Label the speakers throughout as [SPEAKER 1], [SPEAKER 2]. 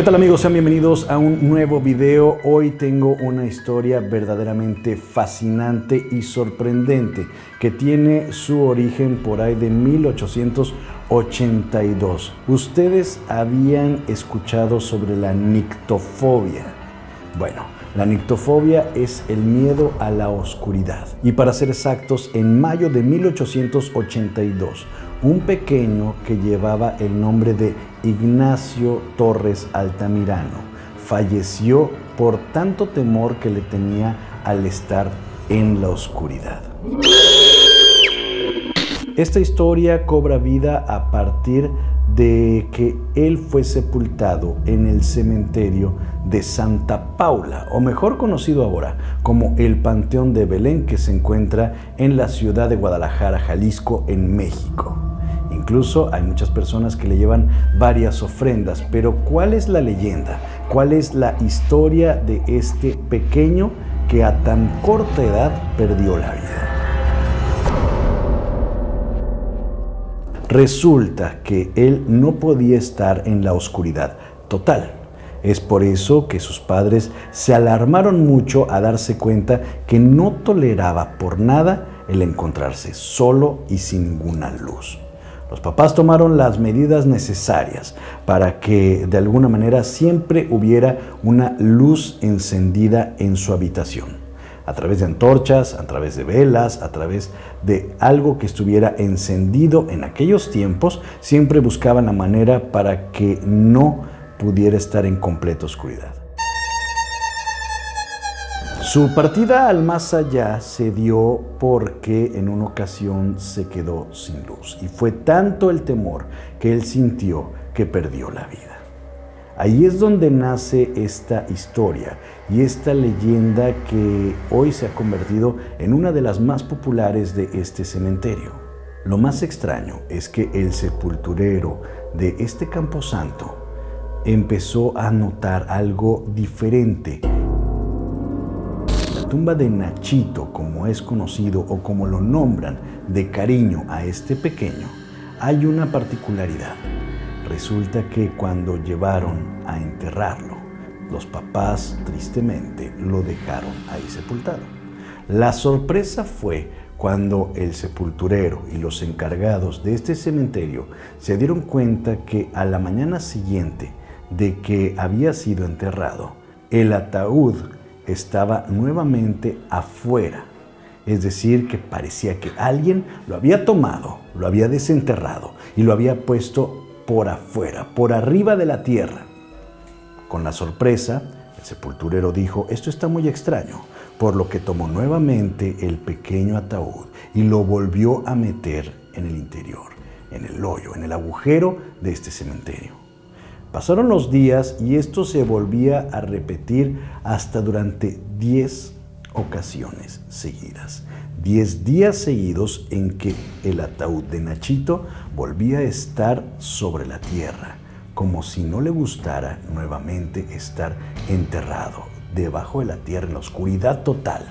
[SPEAKER 1] ¿Qué tal amigos? Sean bienvenidos a un nuevo video. Hoy tengo una historia verdaderamente fascinante y sorprendente que tiene su origen por ahí de 1882. ¿Ustedes habían escuchado sobre la nictofobia? Bueno, la nictofobia es el miedo a la oscuridad. Y para ser exactos, en mayo de 1882, un pequeño que llevaba el nombre de Ignacio Torres Altamirano falleció por tanto temor que le tenía al estar en la oscuridad. Esta historia cobra vida a partir de que él fue sepultado en el cementerio de Santa Paula, o mejor conocido ahora como el Panteón de Belén, que se encuentra en la ciudad de Guadalajara, Jalisco, en México. Incluso hay muchas personas que le llevan varias ofrendas, pero ¿cuál es la leyenda? ¿Cuál es la historia de este pequeño que a tan corta edad perdió la vida? Resulta que él no podía estar en la oscuridad total. Es por eso que sus padres se alarmaron mucho a darse cuenta que no toleraba por nada el encontrarse solo y sin ninguna luz. Los papás tomaron las medidas necesarias para que de alguna manera siempre hubiera una luz encendida en su habitación. A través de antorchas, a través de velas, a través de algo que estuviera encendido en aquellos tiempos, siempre buscaban la manera para que no pudiera estar en completa oscuridad. Su partida al más allá se dio porque en una ocasión se quedó sin luz y fue tanto el temor que él sintió que perdió la vida. Ahí es donde nace esta historia y esta leyenda que hoy se ha convertido en una de las más populares de este cementerio. Lo más extraño es que el sepulturero de este camposanto empezó a notar algo diferente tumba de Nachito, como es conocido o como lo nombran de cariño a este pequeño, hay una particularidad. Resulta que cuando llevaron a enterrarlo, los papás tristemente lo dejaron ahí sepultado. La sorpresa fue cuando el sepulturero y los encargados de este cementerio se dieron cuenta que a la mañana siguiente de que había sido enterrado, el ataúd estaba nuevamente afuera. Es decir, que parecía que alguien lo había tomado, lo había desenterrado y lo había puesto por afuera, por arriba de la tierra. Con la sorpresa, el sepulturero dijo, esto está muy extraño, por lo que tomó nuevamente el pequeño ataúd y lo volvió a meter en el interior, en el hoyo, en el agujero de este cementerio. Pasaron los días y esto se volvía a repetir hasta durante 10 ocasiones seguidas. 10 días seguidos en que el ataúd de Nachito volvía a estar sobre la tierra, como si no le gustara nuevamente estar enterrado debajo de la tierra en la oscuridad total.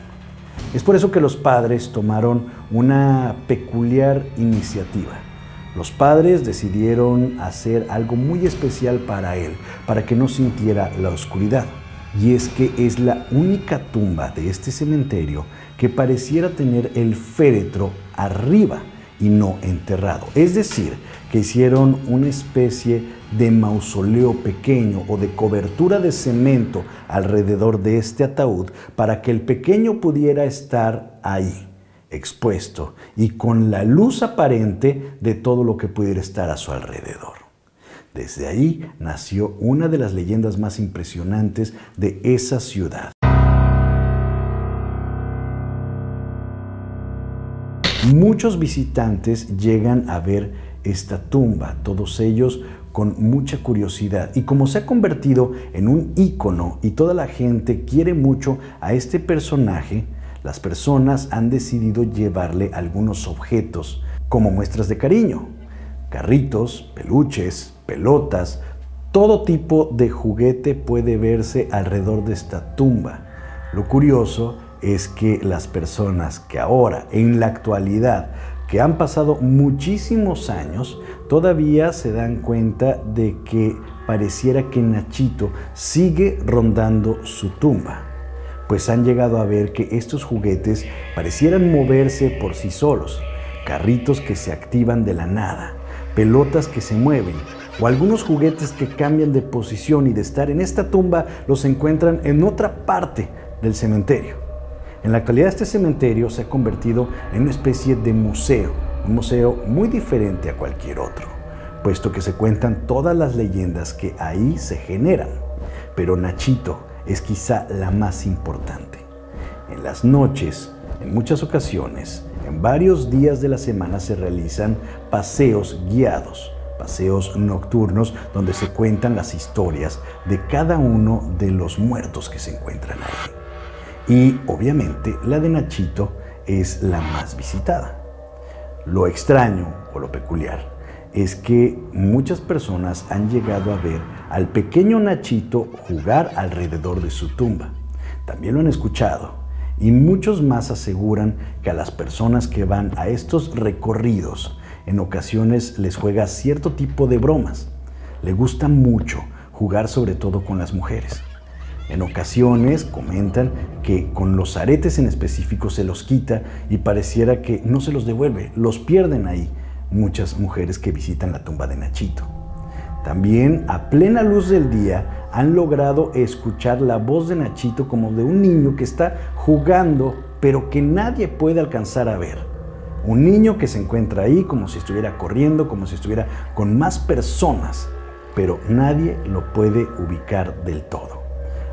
[SPEAKER 1] Es por eso que los padres tomaron una peculiar iniciativa los padres decidieron hacer algo muy especial para él, para que no sintiera la oscuridad. Y es que es la única tumba de este cementerio que pareciera tener el féretro arriba y no enterrado. Es decir, que hicieron una especie de mausoleo pequeño o de cobertura de cemento alrededor de este ataúd para que el pequeño pudiera estar ahí expuesto y con la luz aparente de todo lo que pudiera estar a su alrededor. Desde ahí nació una de las leyendas más impresionantes de esa ciudad. Muchos visitantes llegan a ver esta tumba, todos ellos con mucha curiosidad. Y como se ha convertido en un ícono y toda la gente quiere mucho a este personaje, las personas han decidido llevarle algunos objetos como muestras de cariño. Carritos, peluches, pelotas, todo tipo de juguete puede verse alrededor de esta tumba. Lo curioso es que las personas que ahora, en la actualidad, que han pasado muchísimos años, todavía se dan cuenta de que pareciera que Nachito sigue rondando su tumba, pues han llegado a ver que estos juguetes parecieran moverse por sí solos, carritos que se activan de la nada, pelotas que se mueven, o algunos juguetes que cambian de posición y de estar en esta tumba los encuentran en otra parte del cementerio. En la actualidad este cementerio se ha convertido en una especie de museo, un museo muy diferente a cualquier otro, puesto que se cuentan todas las leyendas que ahí se generan. Pero Nachito es quizá la más importante. En las noches, en muchas ocasiones, en varios días de la semana se realizan paseos guiados, paseos nocturnos donde se cuentan las historias de cada uno de los muertos que se encuentran ahí. Y obviamente la de Nachito es la más visitada. Lo extraño o lo peculiar es que muchas personas han llegado a ver al pequeño Nachito jugar alrededor de su tumba. También lo han escuchado y muchos más aseguran que a las personas que van a estos recorridos en ocasiones les juega cierto tipo de bromas. Le gusta mucho jugar sobre todo con las mujeres. En ocasiones comentan que con los aretes en específico se los quita y pareciera que no se los devuelve, los pierden ahí muchas mujeres que visitan la tumba de Nachito. También a plena luz del día han logrado escuchar la voz de Nachito como de un niño que está jugando pero que nadie puede alcanzar a ver. Un niño que se encuentra ahí como si estuviera corriendo, como si estuviera con más personas, pero nadie lo puede ubicar del todo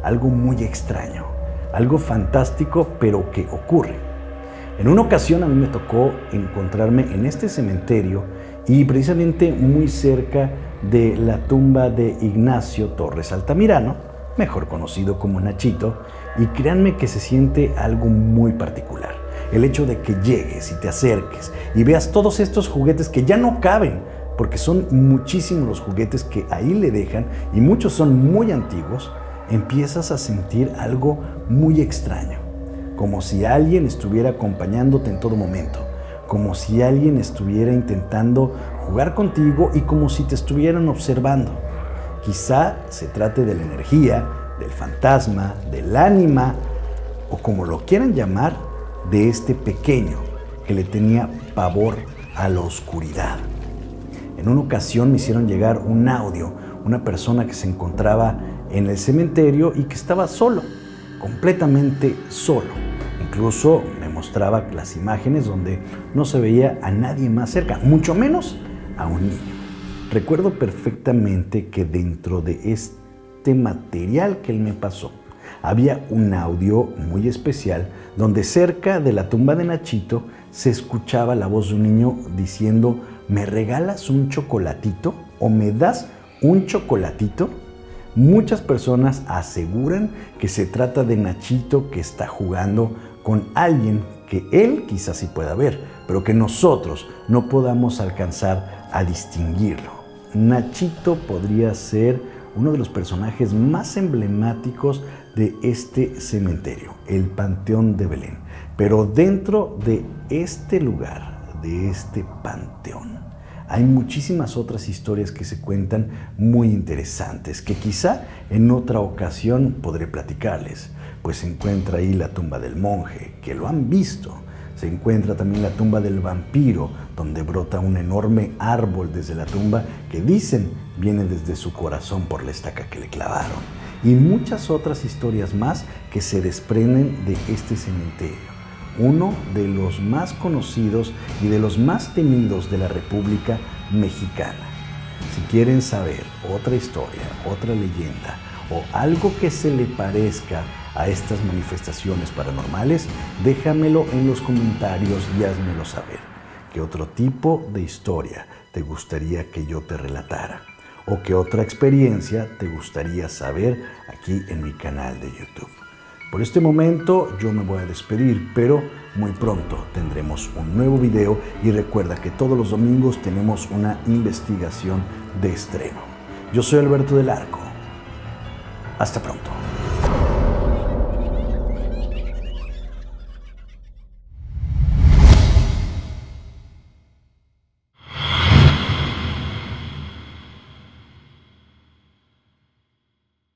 [SPEAKER 1] algo muy extraño, algo fantástico, pero que ocurre. En una ocasión a mí me tocó encontrarme en este cementerio y precisamente muy cerca de la tumba de Ignacio Torres Altamirano, mejor conocido como Nachito, y créanme que se siente algo muy particular. El hecho de que llegues y te acerques y veas todos estos juguetes que ya no caben, porque son muchísimos los juguetes que ahí le dejan y muchos son muy antiguos, empiezas a sentir algo muy extraño, como si alguien estuviera acompañándote en todo momento, como si alguien estuviera intentando jugar contigo y como si te estuvieran observando. Quizá se trate de la energía, del fantasma, del ánima, o como lo quieran llamar, de este pequeño que le tenía pavor a la oscuridad. En una ocasión me hicieron llegar un audio, una persona que se encontraba en el cementerio y que estaba solo, completamente solo. Incluso me mostraba las imágenes donde no se veía a nadie más cerca, mucho menos a un niño. Recuerdo perfectamente que dentro de este material que él me pasó, había un audio muy especial donde cerca de la tumba de Nachito se escuchaba la voz de un niño diciendo, ¿me regalas un chocolatito o me das un chocolatito? Muchas personas aseguran que se trata de Nachito que está jugando con alguien que él quizás sí pueda ver, pero que nosotros no podamos alcanzar a distinguirlo. Nachito podría ser uno de los personajes más emblemáticos de este cementerio, el Panteón de Belén. Pero dentro de este lugar, de este panteón, hay muchísimas otras historias que se cuentan muy interesantes, que quizá en otra ocasión podré platicarles, pues se encuentra ahí la tumba del monje, que lo han visto. Se encuentra también la tumba del vampiro, donde brota un enorme árbol desde la tumba que dicen viene desde su corazón por la estaca que le clavaron. Y muchas otras historias más que se desprenden de este cementerio uno de los más conocidos y de los más temidos de la República Mexicana. Si quieren saber otra historia, otra leyenda o algo que se le parezca a estas manifestaciones paranormales, déjamelo en los comentarios y házmelo saber. ¿Qué otro tipo de historia te gustaría que yo te relatara? ¿O qué otra experiencia te gustaría saber aquí en mi canal de YouTube? Por este momento yo me voy a despedir, pero muy pronto tendremos un nuevo video y recuerda que todos los domingos tenemos una investigación de estreno. Yo soy Alberto del Arco. Hasta pronto.